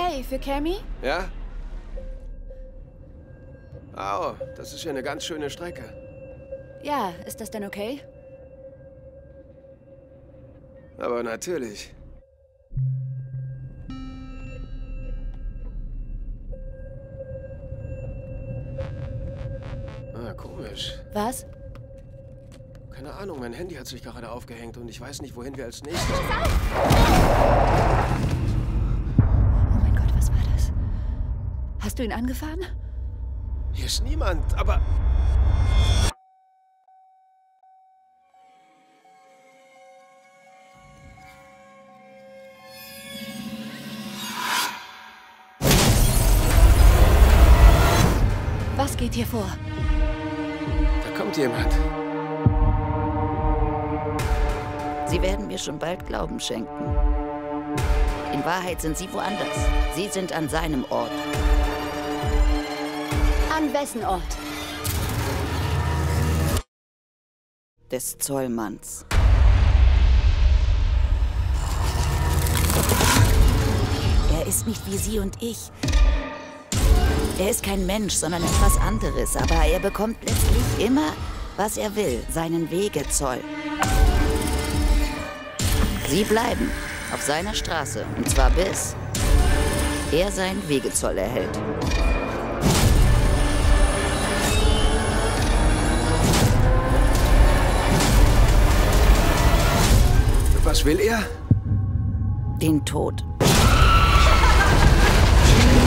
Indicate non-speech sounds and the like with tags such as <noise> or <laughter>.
Hey, für Cammy? Ja? Au, das ist ja eine ganz schöne Strecke. Ja, ist das denn okay? Aber natürlich. Ah, komisch. Was? Keine Ahnung, mein Handy hat sich gerade aufgehängt und ich weiß nicht, wohin wir als nächstes... Hast du ihn angefahren? Hier ist niemand, aber... Was geht hier vor? Da kommt jemand. Sie werden mir schon bald Glauben schenken. In Wahrheit sind Sie woanders. Sie sind an seinem Ort. An wessen Ort? Des Zollmanns. Er ist nicht wie Sie und ich. Er ist kein Mensch, sondern etwas anderes. Aber er bekommt letztlich immer, was er will. Seinen Wegezoll. Sie bleiben auf seiner Straße. Und zwar bis er seinen Wegezoll erhält. Was will er? Den Tod. <laughs>